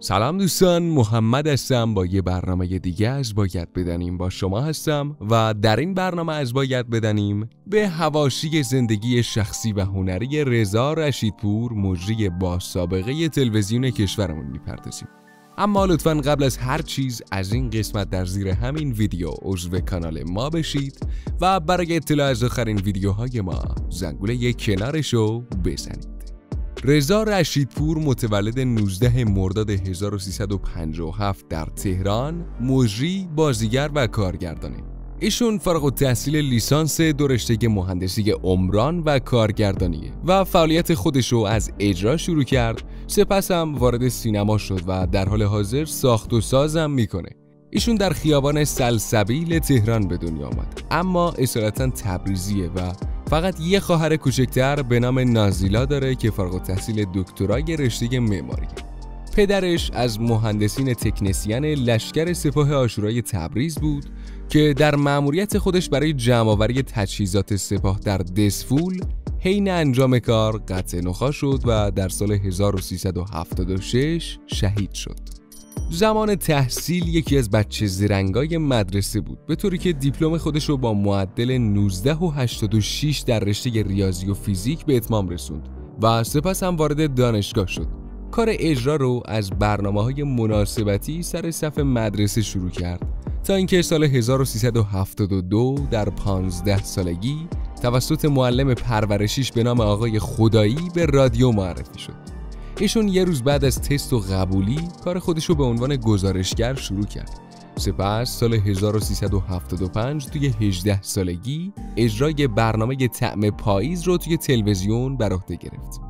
سلام دوستان محمد هستم. با یه برنامه دیگه از باید بدنیم با شما هستم و در این برنامه از باید بدنیم به هواشی زندگی شخصی و هنری رضا رشیدپور مجری با سابقه تلویزیون کشورمون می‌پردازیم. اما لطفا قبل از هر چیز از این قسمت در زیر همین ویدیو عضو کانال ما بشید و برای اطلاع از آخرین ویدیوهای ما زنگوله یک کنارشو بزنید. رضا رشیدپور متولد 19 مرداد 1357 در تهران مجری، بازیگر و کارگردانه. ایشون فارغ التحصیل لیسانس دورشته مهندسی عمران و کارگردانیه و فعالیت خودش رو از اجرا شروع کرد. سپس هم وارد سینما شد و در حال حاضر ساخت و سازم می‌کنه. ایشون در خیابان سلسبیل تهران به دنیا آمد. اما اصالتا تبریزیه و فقط یه خواهر کوچکتر به نام نازیلا داره که فارغ التحصیل دکترای رشته معماری پدرش از مهندسین تکنسیان لشکر سپاه آشورای تبریز بود که در مأموریت خودش برای جمعآوری تجهیزات سپاه در دسفول حین انجام کار قطع نخا شد و در سال 1376 شهید شد. زمان تحصیل یکی از بچه زرنگای مدرسه بود به طوری که دیپلم خودش رو با معدل 19 و 86 در رشته ریاضی و فیزیک به اتمام رسوند و سپس هم وارد دانشگاه شد. کار اجرا رو از برنامه های مناسبتی سر صف مدرسه شروع کرد تا اینکه سال 1372 در 15 سالگی توسط معلم پرورشیش به نام آقای خدایی به رادیو معرفی شد. ایشون یه روز بعد از تست و قبولی کار خودش رو به عنوان گزارشگر شروع کرد سپس سال 1375 توی 18 سالگی اجرای برنامه طعم پاییز رو توی تلویزیون بر عهده گرفت.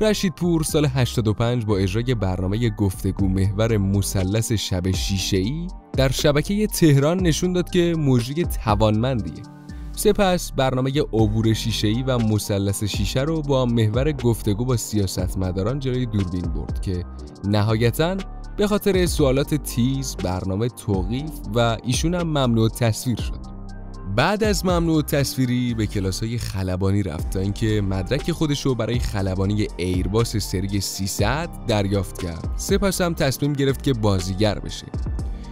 رشید پور سال 85 با اجرای برنامه گفتگو محور مثلث شب شیشه‌ای در شبکه تهران نشون داد که مجری توانمندیه سپس برنامه عبور شیشه‌ای و مثلث شیشه رو با محور گفتگو با سیاستمداران جلوی دوربین برد که نهایتا به خاطر سوالات تیز برنامه توقیف و ایشون هم ممنوع تصویر شد. بعد از ممنوع تصویری به کلاس های خلبانی رفت تا اینکه مدرک خودش رو برای خلبانی ایرباس سری 300 دریافت کرد. سپس هم تصمیم گرفت که بازیگر بشه.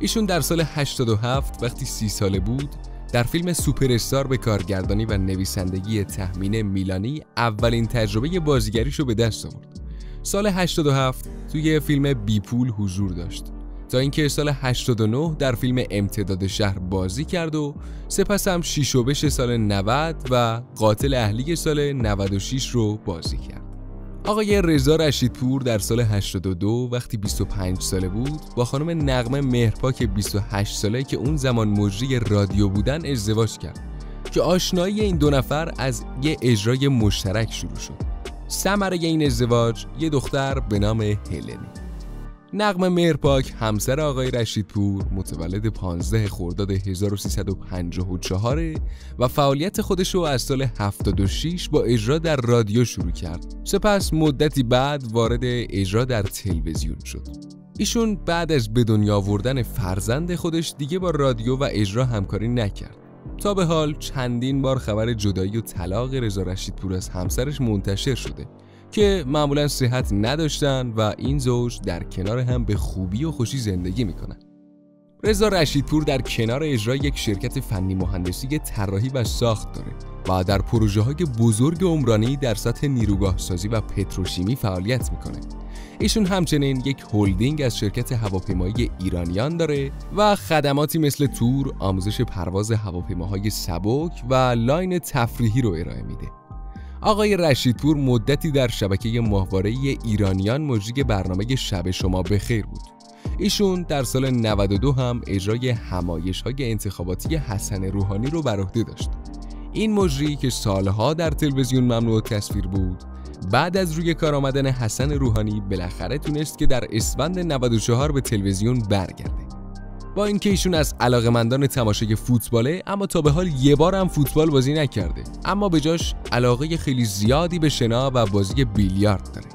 ایشون در سال 87 وقتی سی ساله بود در فیلم سوپر استار به کارگردانی و نویسندگی تحمین میلانی اولین تجربه بازیگریشو به دست آورد. سال 87 توی فیلم بیپول حضور داشت تا اینکه سال 89 در فیلم امتداد شهر بازی کرد و سپس هم شیشوبش سال 90 و قاتل اهلی سال 96 رو بازی کرد. آقای رضا رشیدپور در سال 82 وقتی 25 ساله بود با خانم نقمه مهرپاک 28 ساله که اون زمان مجری رادیو بودن ازدواج کرد که آشنایی این دو نفر از یه اجرای مشترک شروع شد. ثمره این ازدواج یه دختر به نام هلنی. نقم مهرپاک همسر آقای رشیدپور متولد 15 خرداد 1354 و فعالیت خودش رو از سال 76 با اجرا در رادیو شروع کرد. سپس مدتی بعد وارد اجرا در تلویزیون شد. ایشون بعد از به دنیا آوردن فرزند خودش دیگه با رادیو و اجرا همکاری نکرد. تا به حال چندین بار خبر جدایی و طلاق رضا رشیدپور از همسرش منتشر شده که معمولا صحت نداشتن و این زوج در کنار هم به خوبی و خوشی زندگی می‌کنن رضا رشیدپور در کنار اجرای یک شرکت فنی مهندسی طراحی و ساخت داره و در پروژه های بزرگ عمرانی در سطح نیروگاه سازی و پتروشیمی فعالیت می‌کنه ایشون همچنین یک هلدینگ از شرکت هواپیمایی ایرانیان داره و خدماتی مثل تور، آموزش پرواز هواپیماهای سبک و لاین تفریحی رو ارائه میده. آقای رشیدپور مدتی در شبکه ماهواره ایرانیان مجری برنامه شب شما بخیر بود. ایشون در سال 92 هم اجرای همایش های انتخاباتی حسن روحانی رو بر عهده داشت. این مجری که سالها در تلویزیون ممنوع تصویر بود بعد از روی کار آمدن حسن روحانی بالاخره تونست که در اسفند 94 به تلویزیون برگرده با اینکه ایشون از علاقمندان تماشای فوتباله اما تا به حال یه بار هم فوتبال بازی نکرده. اما به جاش علاقه خیلی زیادی به شنا و بازی بیلیارد داره.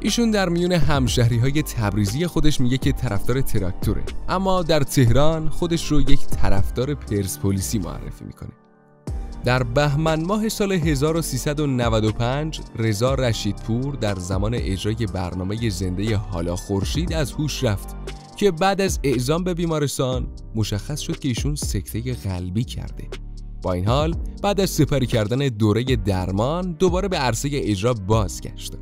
ایشون در میون همشهری های تبریزی خودش میگه که طرفدار تراکتوره. اما در تهران خودش رو یک طرفدار پرسپولیسی معرفی می‌کنه. در بهمن ماه سال 1395 رضا رشیدپور در زمان اجرای برنامه زنده حالا خورشید از هوش رفت. که بعد از اعزام به بیمارستان مشخص شد که ایشون سکته قلبی کرده. با این حال بعد از سپری کردن دوره درمان دوباره به عرصه اجرا بازگشت.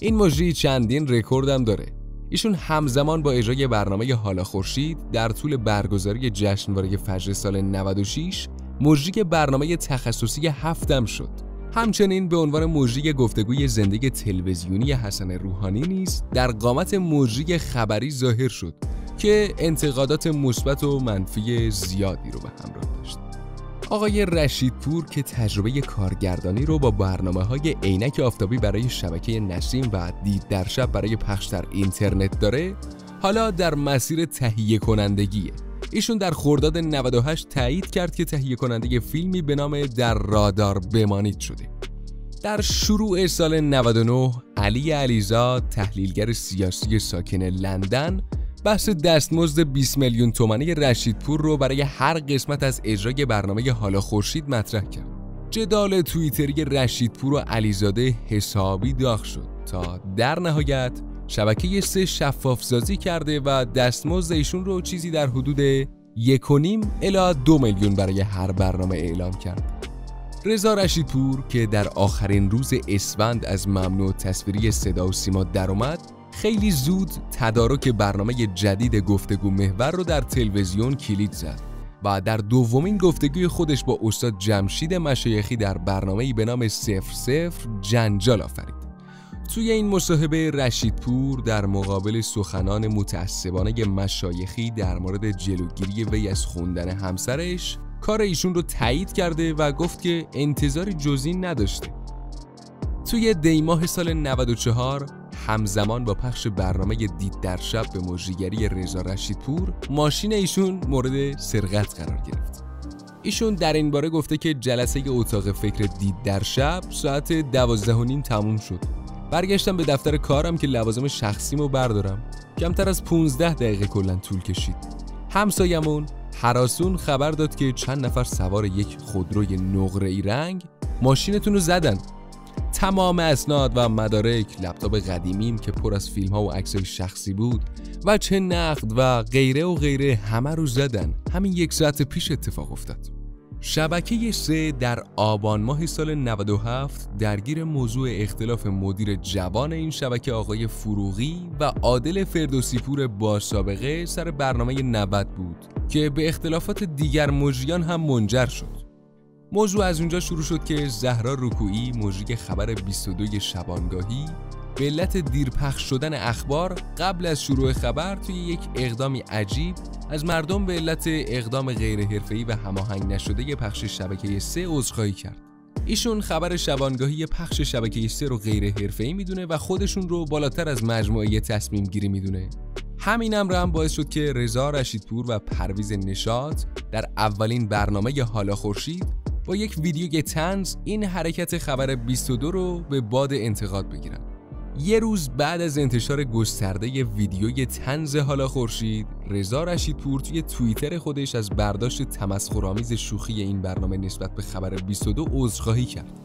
این مجری چندین رکوردم داره. ایشون همزمان با اجرای برنامه حالا خورشید در طول برگزاری جشنواره فجر سال 96 مجری برنامه تخصصی هفتم شد. همچنین به عنوان مجری گفتگوی زندگی تلویزیونی حسن روحانی نیز در قامت مجری خبری ظاهر شد. که انتقادات مثبت و منفی زیادی رو به همراه داشت. آقای رشیدپور که تجربه کارگردانی رو با برنامه های عینک آفتابی برای شبکه نسیم و دید در شب برای پخش در اینترنت داره حالا در مسیر تهیه کنندگیه. ایشون در خرداد 98 تایید کرد که تهیه کننده فیلمی به نام در رادار بمانید شده. در شروع سال 99 علی علیزاد تحلیلگر سیاسی ساکن لندن بحث دستمزد 20 میلیون تومانی رشیدپور رو برای هر قسمت از اجرای برنامه حالا خورشید مطرح کرد. جدال توییتری رشیدپور و علیزاده حسابی داغ شد تا در نهایت شبکه سه شفافسازی کرده و دستمزد ایشون رو چیزی در حدود یک و نیم الا دو میلیون برای هر برنامه اعلام کرد. رضا رشیدپور که در آخرین روز اسفند از ممنوع تصویری صدا و سیما درآمد خیلی زود تدارک برنامه جدید گفتگو محور رو در تلویزیون کلید زد و در دومین گفتگوی خودش با استاد جمشید مشایخی در برنامه‌ای به نام سفر سفر جنجال آفرید. توی این مصاحبه رشیدپور در مقابل سخنان متعصبانه مشایخی در مورد جلوگیری وی از خوندن همسرش کار ایشون رو تایید کرده و گفت که انتظار جزئی نداشته. توی دیماه سال 94 همزمان با پخش برنامه دید در شب به مجریگری رضا رشیدپور ماشین ایشون مورد سرقت قرار گرفت. ایشون در این باره گفته که جلسه اتاق فکر دید در شب ساعت دوازده و نیم تموم شد. برگشتم به دفتر کارم که لوازم شخصیمو بردارم. کمتر از 15 دقیقه کلا طول کشید. همسایمون حراسون خبر داد که چند نفر سوار یک خودروی نقره ای رنگ ماشینتون رو زدن. تمام اسناد و مدارک لپتاپ قدیمیم که پر از فیلم ها و عکس شخصی بود و چه نقد و غیره و غیره همه رو زدن. همین یک ساعت پیش اتفاق افتاد. شبکه سه در آبان ماه سال 97 درگیر موضوع اختلاف مدیر جوان این شبکه آقای فروغی و عادل فردوسیپور با سابقه سر برنامه 90 بود که به اختلافات دیگر مجریان هم منجر شد. موضوع از اونجا شروع شد که زهرا رکویی مجری خبر 22 شبانگاهی به علت دیرپخش شدن اخبار قبل از شروع خبر توی یک اقدامی عجیب از مردم به علت اقدام غیر حرفه‌ای و هماهنگ نشده پخش شبکه سه عذرخواهی کرد. ایشون خبر شبانگاهی پخش شبکه سه رو غیر حرفه‌ای می‌دونه و خودشون رو بالاتر از مجموعه تصمیم گیری می‌دونه. همین امر هم باعث شد که رضا رشیدپور و پرویز نشاط در اولین برنامه حالا خورشید با یک ویدیوی تنز این حرکت خبر 22 رو به باد انتقاد بگیرن. یه روز بعد از انتشار گسترده ویدیوی تنز حالا خورشید رضا رشیدپور توی توییتر خودش از برداشت تمسخرآمیز شوخی این برنامه نسبت به خبر 22 عذرخواهی کرد.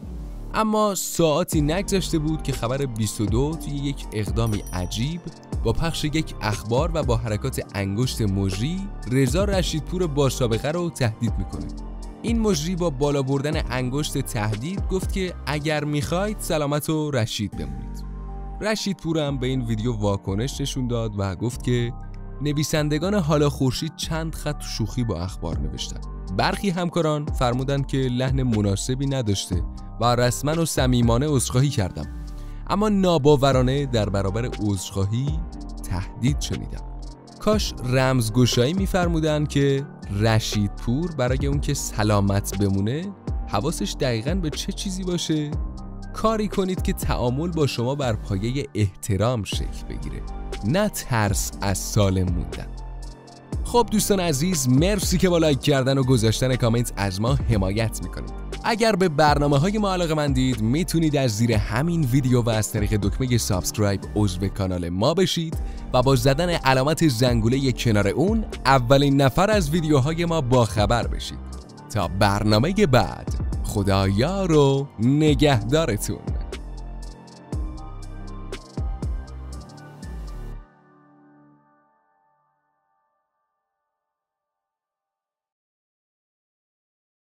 اما ساعتی نگذشته بود که خبر 22 توی یک اقدامی عجیب با پخش یک اخبار و با حرکات انگشت مجری رضا رشیدپور با سابقه رو تهدید می‌کنه. این مجری با بالا بردن انگشت تهدید گفت که اگر می‌خواید سلامت و رشید بمونید. رشید پورم به این ویدیو واکنش نشون داد و گفت که نویسندگان حالا خورشید چند خط شوخی با اخبار نوشتن برخی همکاران فرمودند که لحن مناسبی نداشته و رسما و صمیمانه عذرخواهی کردم. اما ناباورانه در برابر عذرخواهی تهدید شنیدم. کاش رمزگشایی میفرمودن که رشید پور برای اون که سلامت بمونه حواسش دقیقا به چه چیزی باشه؟ کاری کنید که تعامل با شما بر پایه احترام شکل بگیره. نه ترس از سالم موندن. خب دوستان عزیز مرسی که با لایک کردن و گذاشتن کامنت از ما حمایت می‌کنید. اگر به برنامه های ما علاقه مندید می‌تونید از زیر همین ویدیو و از طریق دکمه subscribe عضو کانال ما بشید و با زدن علامت زنگوله کنار اون اولین نفر از ویدیوهای ما با خبر بشید. تا برنامه بعد خدا یار و نگهدارتون.